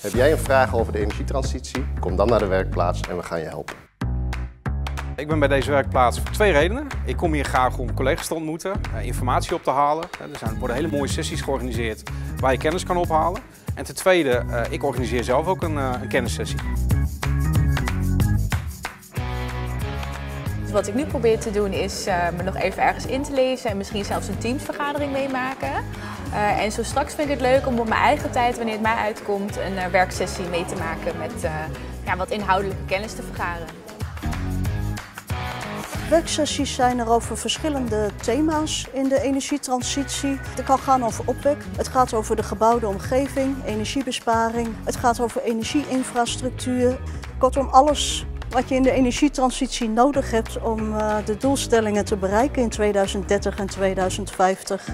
Heb jij een vraag over de energietransitie? Kom dan naar de werkplaats en we gaan je helpen. Ik ben bij deze werkplaats voor twee redenen. Ik kom hier graag om collega's te ontmoeten, eh, informatie op te halen. Er zijn, worden hele mooie sessies georganiseerd waar je kennis kan ophalen. En ten tweede, eh, ik organiseer zelf ook een, eh, een kennissessie. Wat ik nu probeer te doen is me nog even ergens in te lezen en misschien zelfs een teamsvergadering meemaken. En zo straks vind ik het leuk om op mijn eigen tijd, wanneer het mij uitkomt, een werksessie mee te maken met ja, wat inhoudelijke kennis te vergaren. Werksessies zijn er over verschillende thema's in de energietransitie. Het kan gaan over opwek, het gaat over de gebouwde omgeving, energiebesparing, het gaat over energieinfrastructuur. Kortom, alles wat je in de energietransitie nodig hebt om eh, de doelstellingen te bereiken in 2030 en 2050.